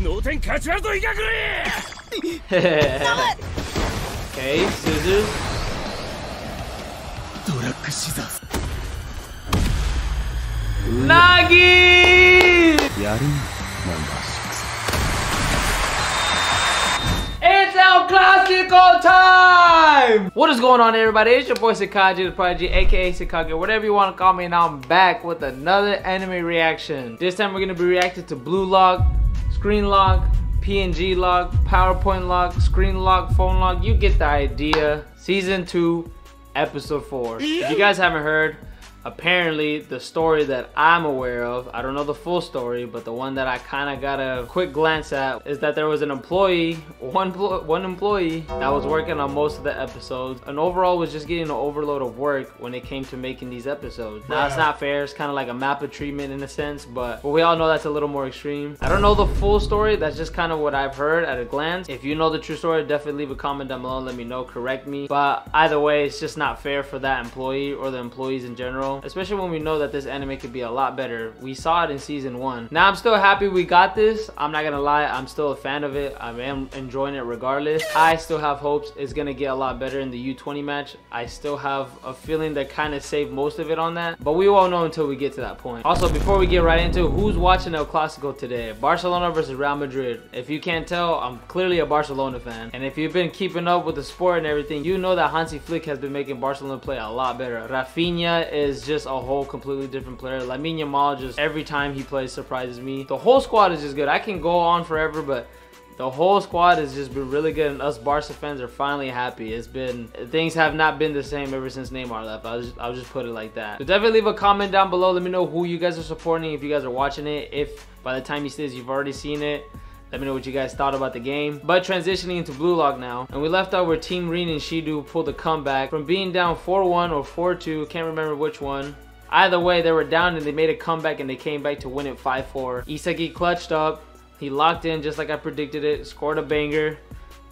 脳天勝ち割るといかくれ Okay, scissors. ドラッグシザー Nagi! やるナンバー6 It's El Clasico time! What is going on, everybody? It's your boy Sakaji, the Prodigy, aka Sakage, whatever you want to call me, and I'm back with another anime reaction. This time we're gonna be reacting to Blue Lock, Screen Lock, PNG Lock, PowerPoint Lock, Screen Lock, Phone Lock. You get the idea. Season 2, Episode 4. If you guys haven't heard, apparently the story that I'm aware of, I don't know the full story, but the one that I kind of got a quick glance at is that there was an employee, one one employee that was working on most of the episodes, and overall was just getting an overload of work when it came to making these episodes. Now it's not fair, it's kind of like a Mappa treatment in a sense, but, but we all know that's a little more extreme. I don't know the full story, that's just kind of what I've heard at a glance. If you know the true story, definitely leave a comment down below and let me know, correct me. But either way, it's just not fair for that employee or the employees in general especially when we know that this anime could be a lot better. We saw it in season one. Now I'm still happy we got this. I'm not gonna lie, I'm still a fan of it. I am enjoying it regardless. I still have hopes it's gonna get a lot better in the U20 match. I still have a feeling that kind of saved most of it on that, but we won't know until we get to that point. Also, before we get right into who's watching El Clasico today, Barcelona versus Real Madrid. If you can't tell, I'm clearly a Barcelona fan. And if you've been keeping up with the sport and everything, you know that Hansi Flick has been making Barcelona play a lot better. Rafinha is just a whole completely different player. Lamine Yamal just every time he plays surprises me. The whole squad is just good. I can go on forever, but the whole squad has just been really good and us Barca fans are finally happy. It's been things have not been the same ever since Neymar left. I'll just I'll just put it like that. So definitely leave a comment down below. Let me know who you guys are supporting if you guys are watching it. If by the time you see this you've already seen it. Let me know what you guys thought about the game. But transitioning into Blue Lock now. And we left out where Team Rin and Shido pulled a comeback from being down 4-1 or 4-2. Can't remember which one. Either way, they were down and they made a comeback and they came back to win it 5-4. Isagi clutched up. He locked in just like I predicted it. Scored a banger.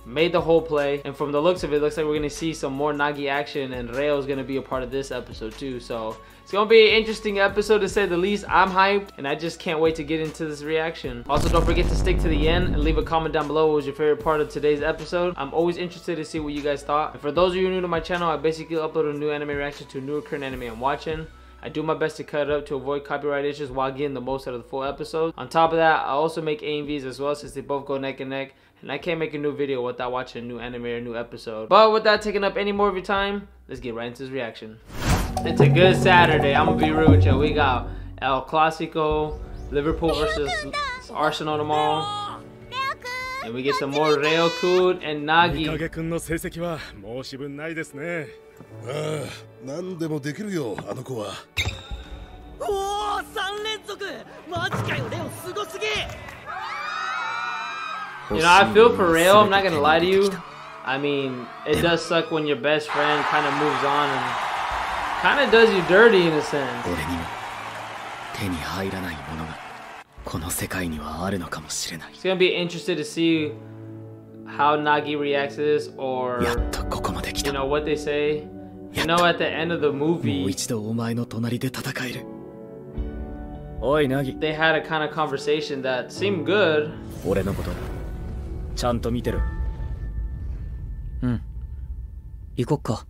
Made the whole play. And from the looks of it, looks like we're to see some more Nagi action. And Reo is to be a part of this episode too. So it's to be an interesting episode to say the least. I'm hyped. And I just can't wait to get into this reaction. Also, don't forget to stick to the end and leave a comment down below what was your favorite part of today's episode. I'm always interested to see what you guys thought. And for those of you new to my channel, I basically upload a new anime reaction to a new current anime I'm watching. I do my best to cut it up to avoid copyright issues while getting the most out of the full episode. On top of that, I also make AMVs as well since they both go neck and neck And I can't make a new video without watching a new anime or a new episode. But without taking up any more of your time, let's get right into this reaction. It's a good Saturday. I'm gonna be real with you. We got El Clasico, Liverpool versus Arsenal tomorrow. And we get some more Ryokud and Nagi. 影君の成績は申し分ないですねああ何でもできるよあの子はおお3連続マジかよレオすごすぎ You know, I feel for real. I'm not gonna lie to you. I mean, it does suck when your best friend kind of moves on and kind of does you dirty in a sense. 俺にも手に入らないものがこの世界にはあるのかもしれない It's gonna be interesting to see how Nagi reacts to this, or やっとここまで来 you た know what they say. You know, at the end of the もう movie, 一度お前の隣で戦えるおいナギ they had a kind of conversation that seemed good. 俺のこと ちゃんと見てるうん行こっか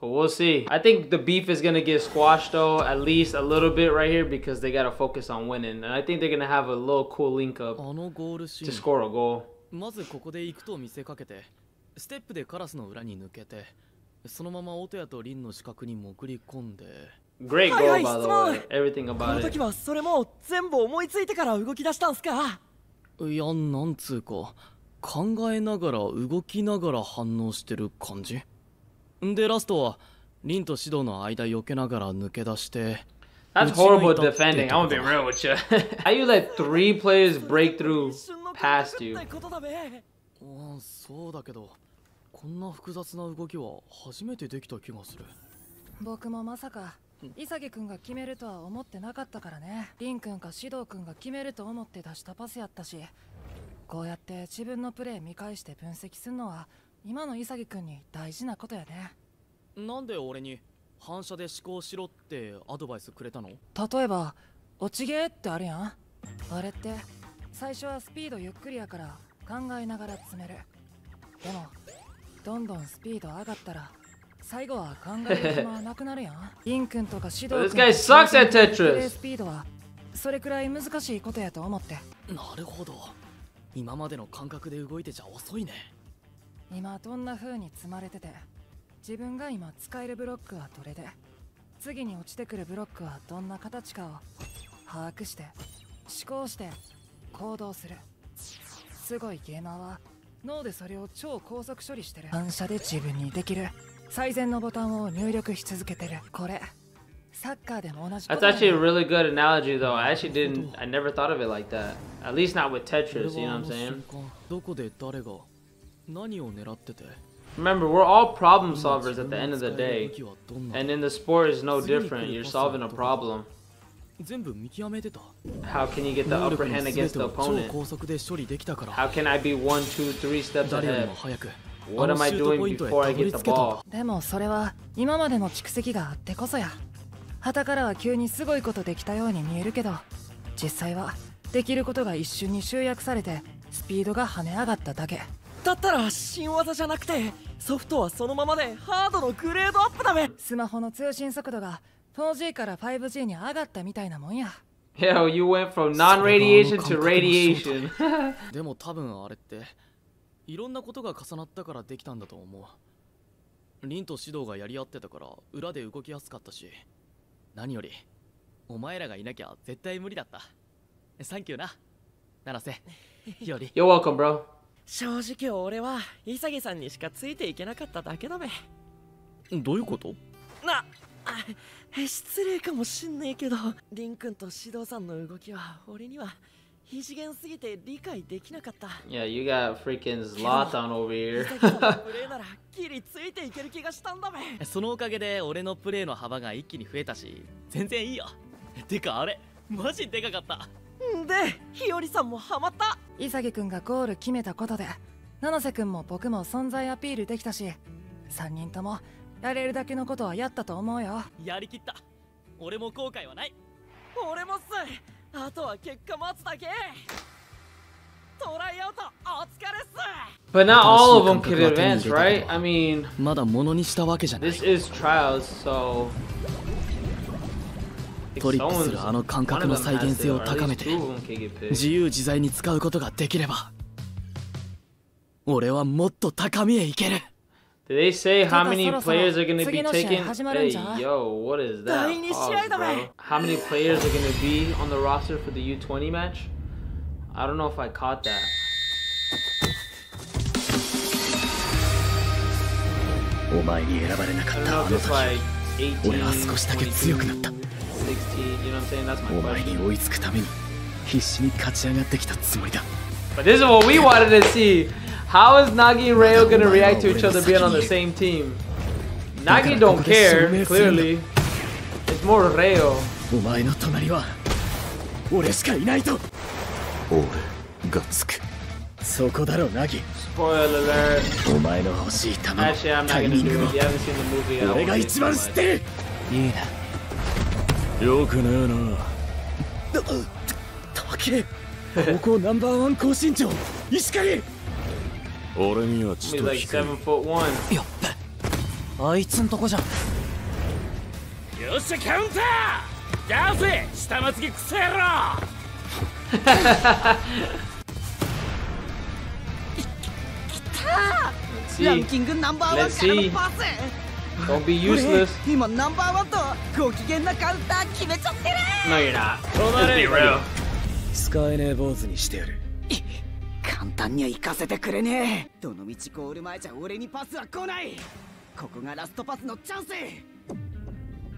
So we'll see. I think the beef is gonna get squashed though, at least a little bit right here because they gotta focus on winning, and I think they're gonna have a little cool link up to score a goal. まずここで行くと見せかけてステップでカラスの裏に抜けてそのままオトヤとリンの死角に潜り込んで Great goal, by the way. Everything こ about の it. 時はそれも全部思いついてから動き出したんすかいやなんつうか考えながら動きながら反応してる感じ？でラストはリンとシドの間避けながら抜け出して That's horrible defending. I'm gonna be real with you. How you let three players break through past っ you? そうだけどこんな複雑な動きは初めてできた気がする僕もまさか潔くんが決めるとは思ってなかったからね。凛くんか指導くんが決めると思って出したパスやったしこうやって自分のプレー見返して分析するのは今の潔くんに大事なことやねなんで俺に反射で思考しろってアドバイスくれたの？例えば落ちゲーってあるやん？あれって最初はスピードゆっくりやから考えながら詰める。でもどんどんスピード上がったら最後は考える暇はなくなるやんリン君とか指導 This guy. スピードはそれくらい難しいことやと思って。なるほど。今までの感覚で動いてちゃ遅いね。今どんな風に積まれてて。自分が今使えるブロックはどれで。次に落ちてくるブロックはどんな形かを把握して。思考して。行動する。すごいゲーマーは。脳でそれを超高速処理してる。反射で自分にできる最善のボタンを入力し続けてるこれサッカーでも同じこ That's とや actually a really good analogy, though. I actually didn't. I never thought of it like that. At least not with Tetris. You know what I'm saying? どこで誰が何を狙ってて Remember, we're all problem solvers at the end of the day, and in the sport is no different. You're solving a problem. 全部見極めてた How can you get the 能 upper 力 hand の against 全 the てを超 opponent? 高速で処理できたから How can I be one, two, three steps 誰より ahead? What あ am の I シュート doing ポイントへ before I get the 着けた ball? でもそれは今までの蓄積があってこそや旗からは急にすごいことできたように見えるけど実際はできることが一瞬に集約されてスピードが跳ね上がっただけだったら新技じゃなくてソフトはそのままでハードのグレードアップだべスマホの通信速度が 4G から 5G に上がったみたいなもんや Yo, you went from non-radiation to radiation. でも多分あれっていろんなことが重なったからできたんだと思う。凛と指導がやり合ってたから裏で動きやすかったし。何よりお前らがいなきゃ絶対無理だった。サンキューな七瀬 より。You're welcome, bro. 正直俺は潔さんにしかついていけなかっただけだべ。どういうこと？なあ失礼かもしんねえけど。リン君と指導さんの動きは俺には異次元すぎて理解できなかった。Yeah, you got freaking Zlatan over here. プレーならギリついていける気がしたんだべ。そのおかげで俺のプレーの幅が一気に増えたし全然いいよ。てかあれマジでかかった。で日和さんもハマった。潔くんがゴール決めたことで七瀬くんも僕も存在アピールできたし3人ともやれるだけのことはやったと思うよ。やりきった。俺も後悔はない。俺もっすあとは結果待つだけ。まだものにしたわけじゃない。トリックすあの感覚の再現性を高めて自由自在に使うことができれば俺はもっと高みへ行ける Did they say how many players are going to be taken? Hey, yo, what is that? Oh, bro. How many players are going to be on the roster for the U20 match? I don't know if I caught that. I don't know if it's like 18, 16, you know what I'm saying? That's my question. But this is what we wanted to see. How is Nagi and Rayo gonna react to each other being on the same team? Nagi don't care, clearly. It's more Rayo. お前の隣は俺しかいないと俺がつくそこだろナギ Spoiler alert. お前の欲しい球も Actually, I'm タ not イ gonna ミン do グ it. も If you haven't seen the movie, I 俺が一番知ってる.いいなよくねえなたけ高校ナンバーワン高身長石狩俺には like seven foot one. やっべあいつんとこじゃんよっしゃカウンター出せ下まつげくせえろラン.キングナンバーワンからの.パス Don't be 俺 useless. 今ナンバーワンとご機嫌なカウンター決めちゃってる No, you're not. Let's be real. 使えねえ坊主にしてやる簡単には行かせてくれねえ。どのみちゴール前じゃ俺にパスは来ない。ここがラストパスのチャンス。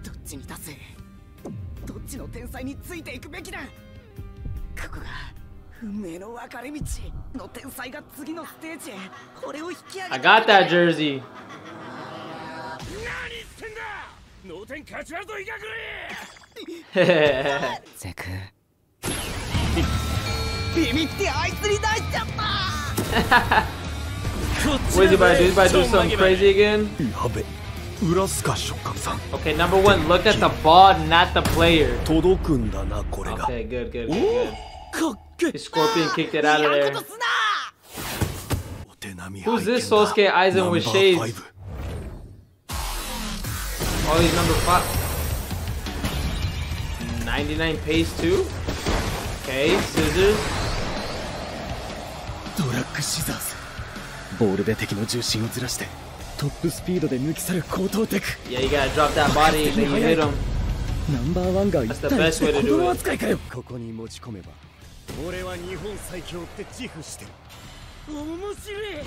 どっちに出すどっちの天才についていくべきだ。ここが運命の分かれ道の天才が次のステージへ。俺を引き上げ I got that jersey. 何言ってんだ。脳天勝ち割るぞイカグリ。ゼク ビビってあいつに出しちゃった what is he about to do? He's about to do something crazy again? やべ裏すか触覚さん Okay, number one, look at the ball, not the player. 届くんだなこれが Okay, good, good, good, good. かっ け The scorpion kicked it out of や there. ることすな Who's this Sosuke Aizen with shades? Oh, he's number five. 99 pace too? Okay, scissors. ドラッグシザーズボールで敵の重心をずらしてトップスピードで抜き去る高等テク Yeah, you gotta drop that body then you hit him. ナンバーワンが一子 do 供 it. 扱いかよここに持ち込めば俺は日本最強って自負してる面白い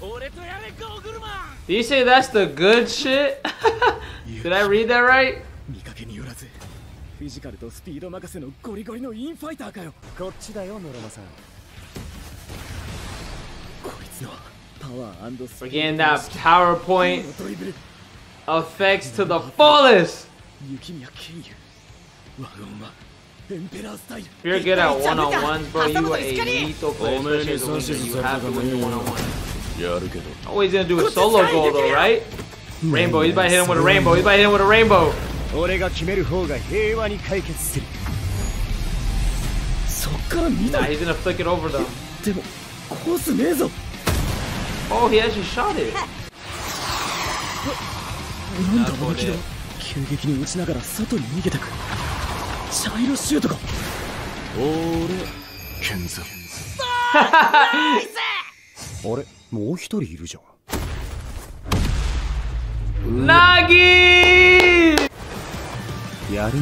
俺とやれゴーグルマン Do you say that's the good shit? Did I read that right? 見かけによらずフィジカルとスピード任せのゴリゴリのインファイターかよこっちだよノラマさん We're getting that PowerPoint effects to the fullest. If you're good at one-on-ones, bro, you are a lethal player, especially when you have to win one-on-one. Always gonna do a solo goal though, right? Rainbow, he's about to hit him with a rainbow, he's about to hit him with a rainbow. nah, He's gonna flick it over though でもコースねえぞ Oh, he actually shot it. なんだこの軌道急激に打ちながら外に逃げてくチャイルシュートか俺健在あれもう一人いるじゃん Nagi! やる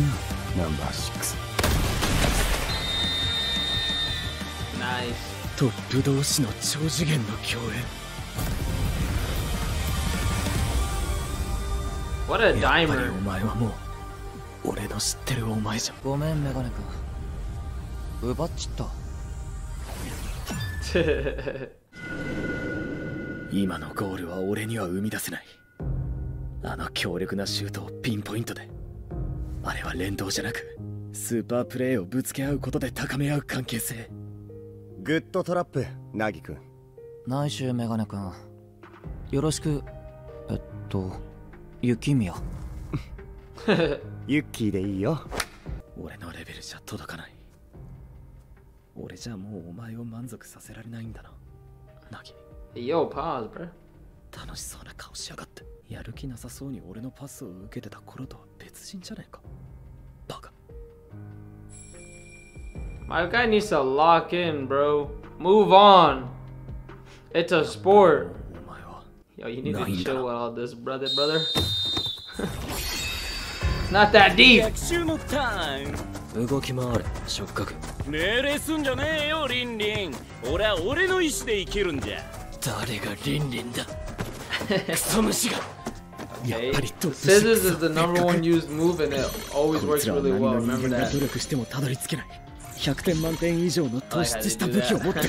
なナンバー6 Nice. トップ同士の超次元の共演 What a dimer. お前はもう俺の知ってるお前じゃん。ごめんメガネ君。奪っちった。今のゴールは俺には生み出せない。あの強力なシュートをピンポイントで。あれは連動じゃなくスーパープレーをぶつけ合うことで高め合う関係性。 Good trap ナギ君ナイシュメガネ君。よろしく。えっと雪宮。ユッキーでいいよ。俺のレベルじゃ届かない。俺じゃもうお前を満足させられないんだな。ナギ Yo, pause, bro. 楽しそうな顔しやがって。やる気なさそうに俺のパスを受けてた頃とは別人じゃねえか。バカ。My guy needs to lock in, bro. Move on. It's a sport. お前は Yo, you need to chill with all this, brother, brother. it's not that deep. 動き回れ触覚命令すんじゃねえよリンリン俺は俺の意志で生きるんじゃ誰がリンリンだクソ虫がやっ.ぱりトップ Scissors 6 is the number one used move, and it always works really 何 well. Remember that. 努力してもたどり着けない100点満点以上の突出した武器を持ってる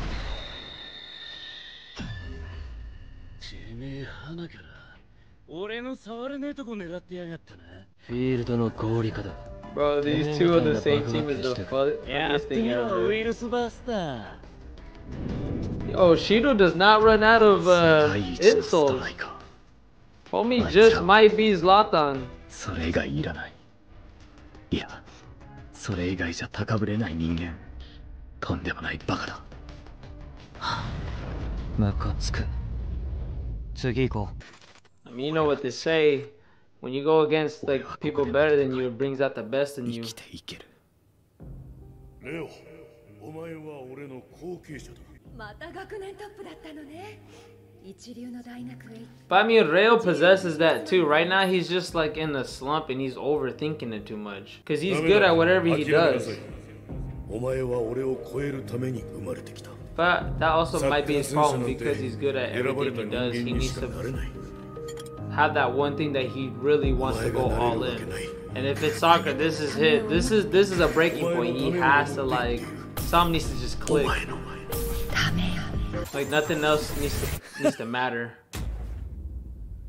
え花から俺の触れねえとこ狙ってやがったなフィールドの合理化だ Bro, these two on the same team is the funniest て thing ever. Oh, Shido does not run out of uh, insults. Homie just might be Zlatan. それ以外いらないいやそれ以外じゃ高ぶれない人間とんでもないバカだムカつく 次行こ I mean, you know what they say. When you go against like people better than you, it brings out the best in 生 you. きていけるレオお前は俺の後継者だまた学年トップだったのね一流の大学へ行っ But I mean, Rayo possesses that too. Right now, he's just like in a slump and he's overthinking it too much. Because he's good at whatever he 諦めな does. さいお前は俺を超えるために生まれてきた But that also サッカ might be ー his 選手 problem なんて because he's good at 選ばれ everything た he 人 does. He 間に needs しかなれ to ない have that one thing that he really お wants 前 to が go な all れるわけ in. ない And if it's soccer, this is hit. This is this is a breaking point. He has to like something needs to just お click. 前の前ためや Like nothing else needs to needs to matter.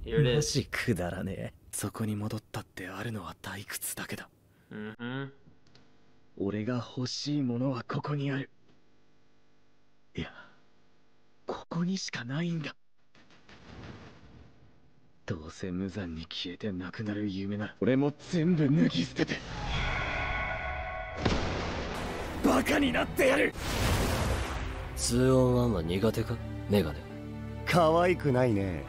Here it マ is. ジくだらねえそこに戻ったってあるのは退屈だけだ Mm-hmm. 俺が欲しいものはここにある いやここにしかないんだ。どうせ無残に消えてなくなる夢なら俺も全部脱ぎ捨ててバカになってやる。2on1 は苦手か？メガネ。可愛くないね。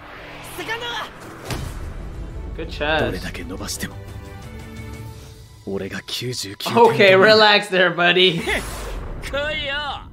Good どれ.だけ伸ばしても俺が99 Okay, relax there, buddy.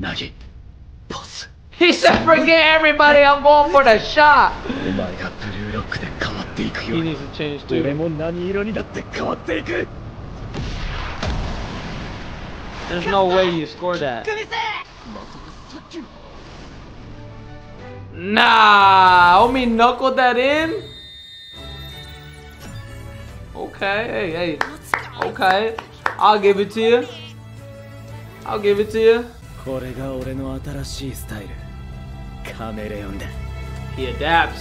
ナギボス He said, "Forget everybody. I'm going for the shot." お前がブルーロックで変わっていく He ように needs to change 俺 too. も何色にだって変わっていく There's no way you score that. Nah, homie knuckled that in. Okay, hey, hey. Okay, I'll give it to you. I'll give it to you. これが俺の新しいスタイルカメレオンだ He adapts.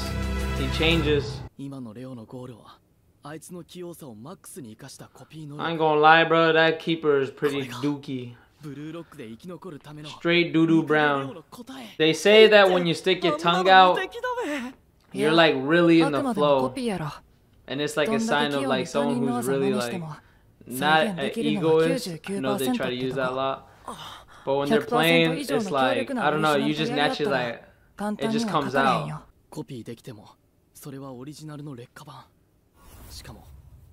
He changes. 今のレオのゴールはあいつの器用さをマックスに生かしたコピー能 I ain't 力 gonna lie, bro. That keeper is pretty dookie. ブルーロックで生き残るための Straight doo doo レオ brown. の答え They say that when you stick your tongue out, 敵だべ you're like really in あく the までもコ flow. ピーやろ And it's like ど a んだ sign け of 器用 like に他 someone 人の who's 技 really 真似して like も not 再現 an できるのが egoist. I know they try to use that a lot. But when they're 100% playing, it's 強 like I don't know, you ジ just naturally like 簡 it just は comes out. よ。コピーできてもそれはオリジナルの劣化版。しかも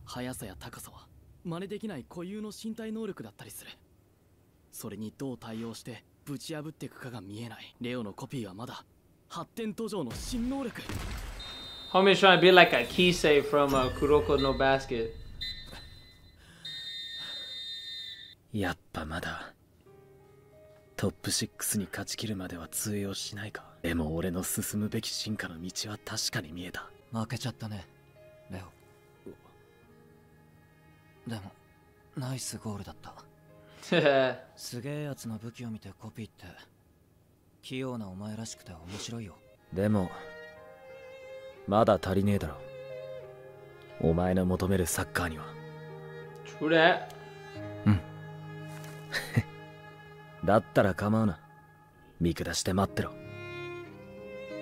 速さや高さは真似できない固有の身体能力だったりする。それにどう対応してぶち破っていくかが見えない。レオのコピーはまだ発展途上の新能力。Homie's trying to be like a key save from uh, Kuroko no Basket. やっぱまだトップ6に勝ちきるまでは通用しないか。でも俺の進むべき進化の道は確かに見えた。負けちゃったねレオ。でもナイスゴールだった。すげえやつの武器を見てコピーって器用なお前らしくて面白いよ。でもまだ足りねえだろ。お前の求めるサッカーには。True that. だったら構うな見下して待ってろ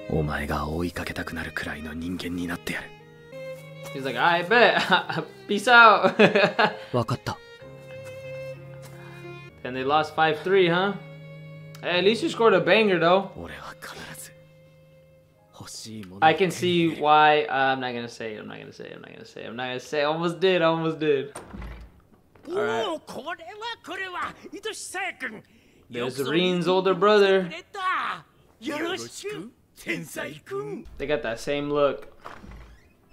お前が追いかけたくなるくらいの人間になってやる He's like, I bet. Peace out. わかった and they lost 5 3, huh? Hey, at least you scored a banger, though. 俺は必ず欲しいものを I can see why. Uh, I'm not gonna say it. I'm not gonna say it. I'm not gonna say it. I'm not gonna say it. Almost did. Almost did. おお これはこれは愛しさやくん There's Reen's older brother. くれたよろしく天才くん They got that same look.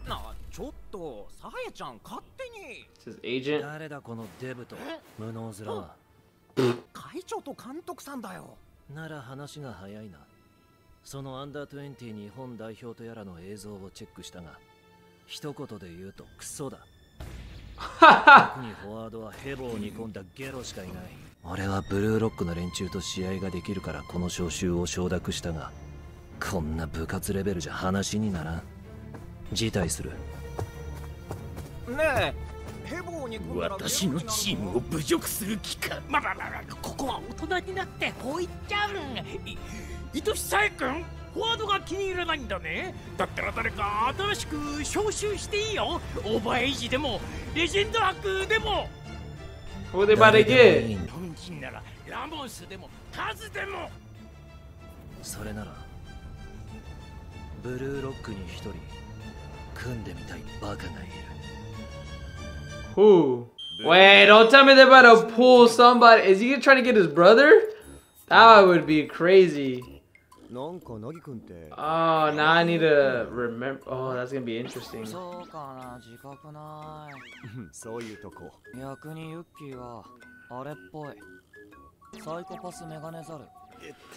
なあちょっとさやちゃん勝手に This is agent. 誰だこのデブと無能面は会長と監督さんだよなら話が早いなそのアンダー20日本代表とやらの映像をチェックしたが一言で言うとクソだ特にフォワードはヘボを煮込んだゲロしかいない 俺はブルーロックの連中と試合ができるからこの招集を承諾したがこんな部活レベルじゃ話にならん。辞退する。ねえヘボに組んだら私のチームを侮辱する気か。まあまあまあまあここは大人になってこう言っちゃうん。い愛しさやくんフォワードが気に入らないんだね。だったら誰か新しく招集していいよ。オーバーエイジでもレジェンド博でも。Who they about to get? トンキンならラモスでもカズでもそれならブルーロックに一人組んでみたいバカがいる Who? Wait, don't tell me they're about to pull somebody. Is he trying to get his brother? That would be crazy. なんか凪くんって Oh, now I need to remember. Oh, that's gonna be interesting. そうかな自覚ないそういうとこ逆にユッキーは あれっぽい。サイコパスメガネザル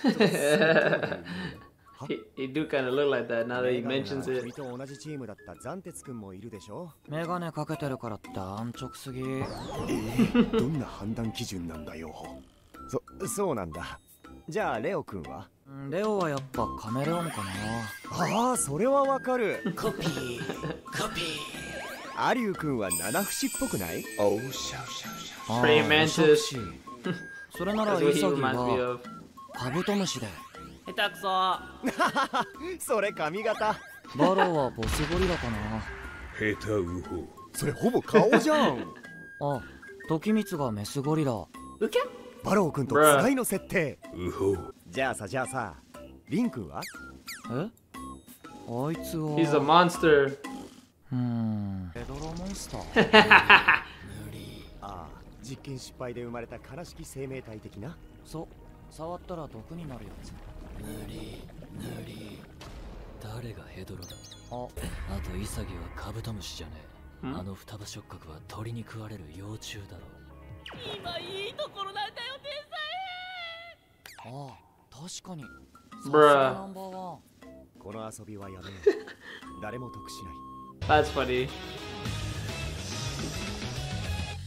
he do kind of look like that now that he mentions it. 君と同じチームだったザンテツくんもいるでしょ？メガネかけてるからって安直すぎ。どんな判断基準なんだよ。そそうなんだ。じゃあレオくんは？うんレオはやっぱカメレオンかな。ああそれはわかる。コピーコピアリュウくんは七節っぽくない？おうしゃうしゃうしー Praying あー.ウシそれならイサギは.カブトムシで。下手くそ。それ髪型。バローはボスゴリラかな。下手ウホ。それほぼ顔じゃん。あ時光がメスゴリラ。バローくんとつがいの設定。ウホ。じゃあさじゃあさリンくんは？え？あいつは。He's a monster. うーんスター。ああ実験失敗で生まれた悲しき生命体的な？そう。触ったら毒になるやつ。塗り塗り誰がヘドロだ？あ。あとイサギはカブトムシじゃねえ。ん？あの双葉触覚は鳥に食われる幼虫だろ今いいところなんだよ天才！あ確かに。すがナンバーワン。この遊びはやめよう。誰も得しない。That's funny.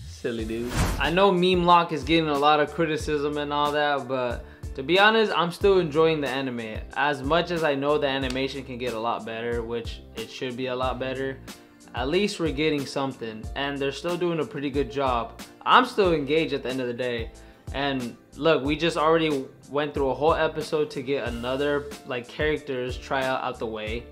Silly dude. I know Meme Lock is getting a lot of criticism and all that, but to be honest, I'm still enjoying the anime. As much as I know the animation can get a lot better, which it should be a lot better, at least we're getting something. And they're still doing a pretty good job. I'm still engaged at the end of the day. And look, we just already went through a whole episode to get another like characters tryout out the way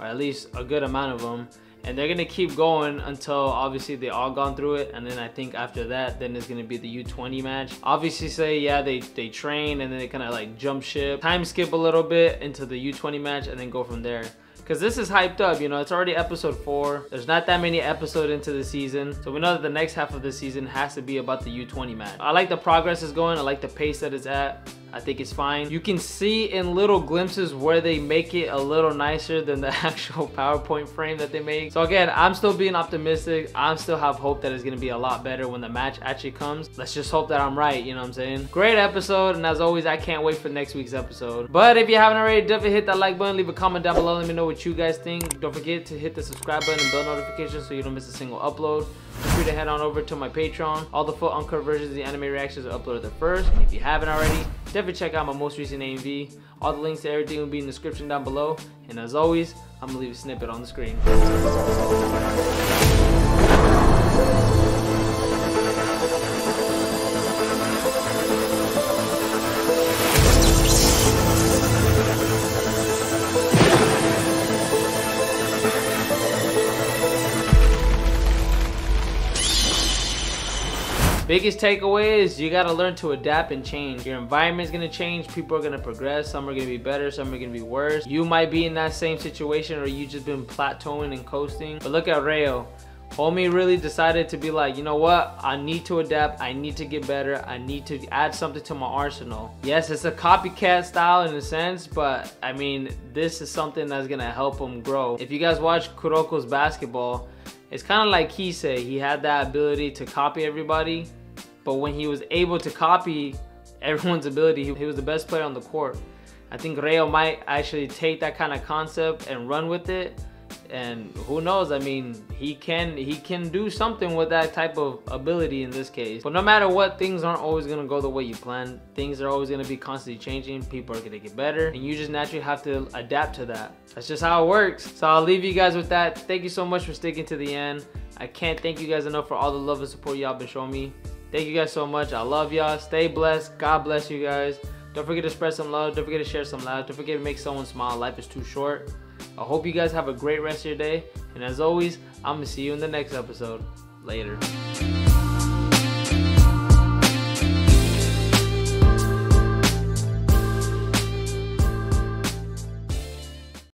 or at least a good amount of them and they're gonna keep going until obviously they all gone through it. And then i think after that then it's gonna be the u20 match. Obviously say yeah they they train and then they kind of like jump ship. Time skip a little bit into the u20 match and then go from there. Because this is hyped up you know it's already episode four. There's not that many episodes into the season. So we know that the next half of the season has to be about the u20 match. I like the progress is going. I like the pace that it's at I think it's fine. You can see in little glimpses where they make it a little nicer than the actual PowerPoint frame that they make. So again, I'm still being optimistic. I still have hope that it's gonna be a lot better when the match actually comes. Let's just hope that I'm right, you know what I'm saying? Great episode, and as always, I can't wait for next week's episode. But if you haven't already, definitely hit that like button, leave a comment down below, let me know what you guys think. Don't forget to hit the subscribe button and bell notifications so you don't miss a single upload. Feel free to head on over to my Patreon. All the full uncut versions of the anime reactions are uploaded there first. And if you haven't already, definitely check out my most recent AMV. All the links to everything will be in the description down below. And as always, I'm gonna leave a snippet on the screen. Biggest takeaway is you gotta learn to adapt and change. Your environment's gonna change, people are gonna progress, some are gonna be better, some are gonna be worse. You might be in that same situation or you just been plateauing and coasting. But look at Rayo. Homie really decided to be like, you know what? I need to adapt. I need to get better. I need to add something to my arsenal. Yes, it's a copycat style in a sense, but I mean, this is something that's gonna help him grow. If you guys watch Kuroko's basketball, it's kind of like said, he had that ability to copy everybody, but when he was able to copy everyone's ability, he, he was the best player on the court. I think Rayo might actually take that kind of concept and run with it. And who knows? I mean, he can he can do something with that type of ability in this case. But no matter what, things aren't always gonna go the way you plan. Things are always gonna be constantly changing. People are gonna get better, and you just naturally have to adapt to that. That's just how it works. So I'll leave you guys with that. Thank you so much for sticking to the end. I can't thank you guys enough for all the love and support y'all been showing me. Thank you guys so much. I love y'all. Stay blessed. God bless you guys. Don't forget to spread some love. Don't forget to share some love. Don't forget to make someone smile. Life is too short. I hope you guys have a great rest of your day. And as always, I'm going to see you in the next episode. Later.